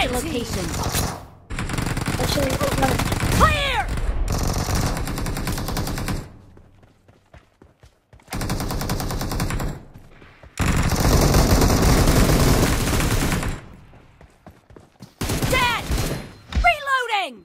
Marked a Red location. Actually. Oh, Clear! Dead! Reloading!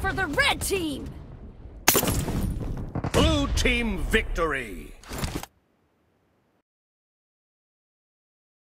For the red team! Blue team victory!